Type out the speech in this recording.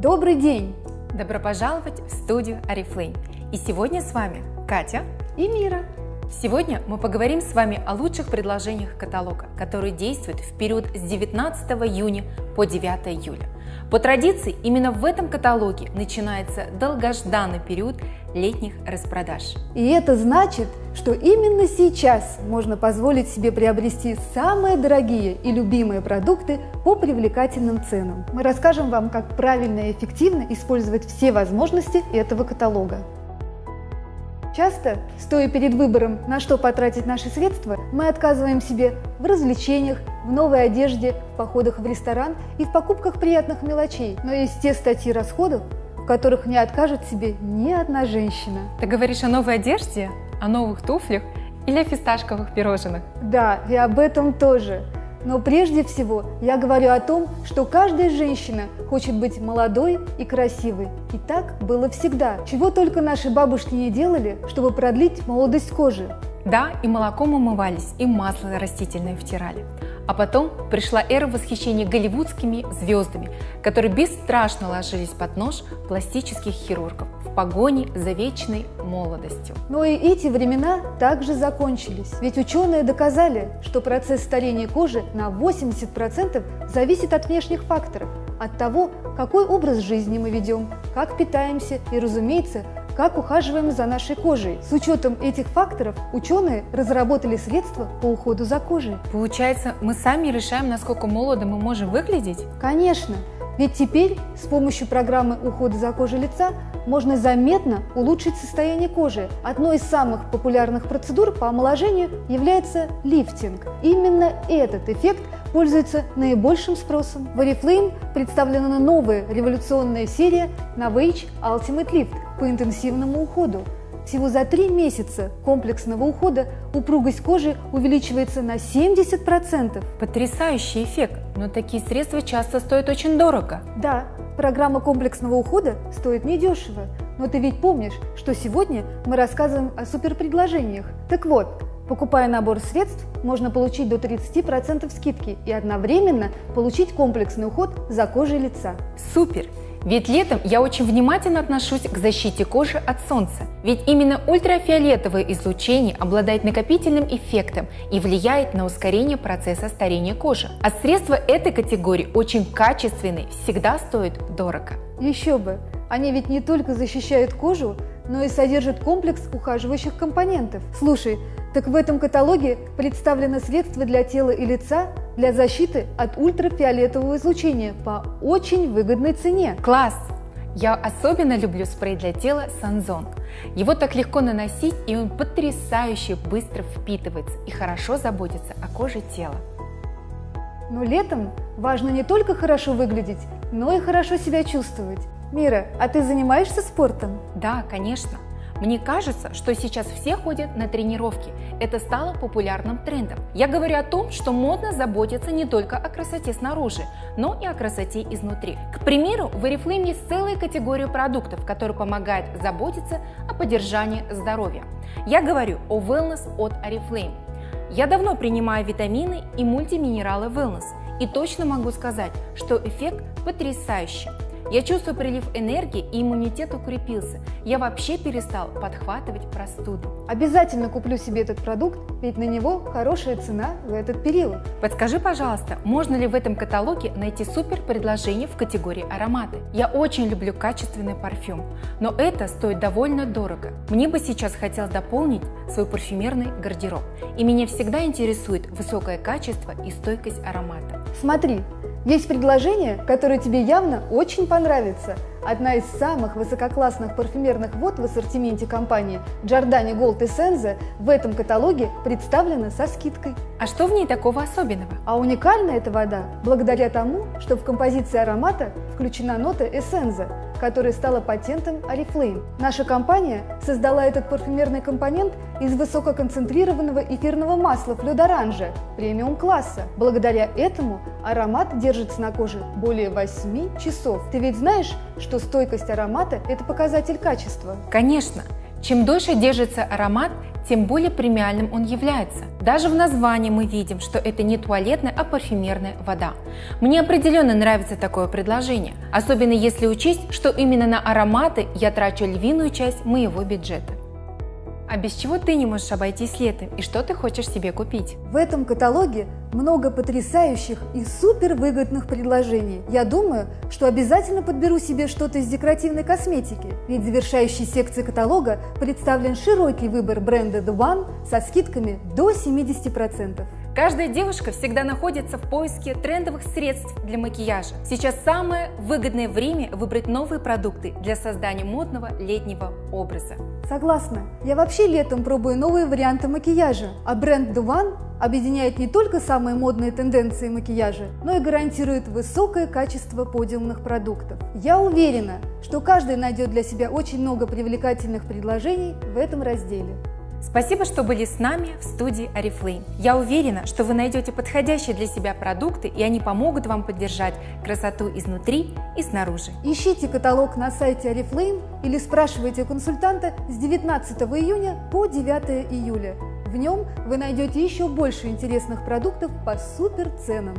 Добрый день! Добро пожаловать в студию Арифлейм. И сегодня с вами Катя и Мира. Сегодня мы поговорим с вами о лучших предложениях каталога, который действует в период с 19 июня по 9 июля. По традиции, именно в этом каталоге начинается долгожданный период летних распродаж. И это значит, что именно сейчас можно позволить себе приобрести самые дорогие и любимые продукты по привлекательным ценам. Мы расскажем вам, как правильно и эффективно использовать все возможности этого каталога. Часто, стоя перед выбором, на что потратить наши средства, мы отказываем себе в развлечениях, в новой одежде, в походах в ресторан и в покупках приятных мелочей. Но есть те статьи расходов, в которых не откажет себе ни одна женщина. Ты говоришь о новой одежде, о новых туфлях или о фисташковых пирожных? Да, и об этом тоже. Но прежде всего я говорю о том, что каждая женщина хочет быть молодой и красивой. И так было всегда. Чего только наши бабушки не делали, чтобы продлить молодость кожи. Да, и молоком умывались, и масло растительное втирали. А потом пришла эра восхищения голливудскими звездами, которые бесстрашно ложились под нож пластических хирургов в погоне за вечной молодостью. Но и эти времена также закончились. Ведь ученые доказали, что процесс старения кожи на 80% зависит от внешних факторов, от того, какой образ жизни мы ведем, как питаемся и, разумеется, как ухаживаем за нашей кожей. С учетом этих факторов ученые разработали средства по уходу за кожей. Получается, мы сами решаем, насколько молодо мы можем выглядеть? Конечно. Ведь теперь с помощью программы ухода за кожей лица можно заметно улучшить состояние кожи. Одной из самых популярных процедур по омоложению является лифтинг. Именно этот эффект пользуется наибольшим спросом. В Oriflame представлена новая революционная серия Novage Ultimate Lift по интенсивному уходу. Всего за три месяца комплексного ухода упругость кожи увеличивается на 70%. Потрясающий эффект, но такие средства часто стоят очень дорого. Да, программа комплексного ухода стоит недешево. Но ты ведь помнишь, что сегодня мы рассказываем о суперпредложениях. Так вот, Покупая набор средств, можно получить до 30% скидки и одновременно получить комплексный уход за кожей лица. Супер! Ведь летом я очень внимательно отношусь к защите кожи от солнца. Ведь именно ультрафиолетовое излучение обладает накопительным эффектом и влияет на ускорение процесса старения кожи. А средства этой категории очень качественные, всегда стоят дорого. Еще бы! Они ведь не только защищают кожу, но и содержат комплекс ухаживающих компонентов. Слушай, так в этом каталоге представлены средства для тела и лица для защиты от ультрафиолетового излучения по очень выгодной цене. Класс! Я особенно люблю спрей для тела Санзон. Его так легко наносить, и он потрясающе быстро впитывается и хорошо заботится о коже тела. Но летом важно не только хорошо выглядеть, но и хорошо себя чувствовать. Мира, а ты занимаешься спортом? Да, конечно. Мне кажется, что сейчас все ходят на тренировки. Это стало популярным трендом. Я говорю о том, что модно заботиться не только о красоте снаружи, но и о красоте изнутри. К примеру, в Oriflame есть целая категория продуктов, которые помогают заботиться о поддержании здоровья. Я говорю о Wellness от Oriflame. Я давно принимаю витамины и мультиминералы Wellness и точно могу сказать, что эффект потрясающий. Я чувствую прилив энергии и иммунитет укрепился. Я вообще перестал подхватывать простуду. Обязательно куплю себе этот продукт, ведь на него хорошая цена в этот период. Подскажи, пожалуйста, можно ли в этом каталоге найти супер предложение в категории ароматы? Я очень люблю качественный парфюм, но это стоит довольно дорого. Мне бы сейчас хотелось дополнить свой парфюмерный гардероб, и меня всегда интересует высокое качество и стойкость аромата. Смотри, есть предложение, которое тебе явно очень понравится. Одна из самых высококлассных парфюмерных вод в ассортименте компании Giordani Gold Essenza в этом каталоге представлена со скидкой. А что в ней такого особенного? А уникальна эта вода благодаря тому, что в композиции аромата включена нота Essenza, которая стала патентом Oriflame. Наша компания создала этот парфюмерный компонент из высококонцентрированного эфирного масла флюдоранжа премиум-класса. Благодаря этому аромат держится на коже более 8 часов. Ты ведь знаешь, что стойкость аромата – это показатель качества? Конечно! Чем дольше держится аромат, тем более премиальным он является. Даже в названии мы видим, что это не туалетная, а парфюмерная вода. Мне определенно нравится такое предложение, особенно если учесть, что именно на ароматы я трачу львиную часть моего бюджета. А без чего ты не можешь обойтись летом и что ты хочешь себе купить? В этом каталоге много потрясающих и супер выгодных предложений. Я думаю, что обязательно подберу себе что-то из декоративной косметики, ведь в завершающей секции каталога представлен широкий выбор бренда The One со скидками до 70%. Каждая девушка всегда находится в поиске трендовых средств для макияжа. Сейчас самое выгодное время выбрать новые продукты для создания модного летнего образа. Согласна. Я вообще летом пробую новые варианты макияжа, а бренд One объединяет не только самые модные тенденции макияжа, но и гарантирует высокое качество подиумных продуктов. Я уверена, что каждый найдет для себя очень много привлекательных предложений в этом разделе. Спасибо, что были с нами в студии Oriflame. Я уверена, что вы найдете подходящие для себя продукты, и они помогут вам поддержать красоту изнутри и снаружи. Ищите каталог на сайте Oriflame или спрашивайте консультанта с 19 июня по 9 июля. В нем вы найдете еще больше интересных продуктов по супер ценам.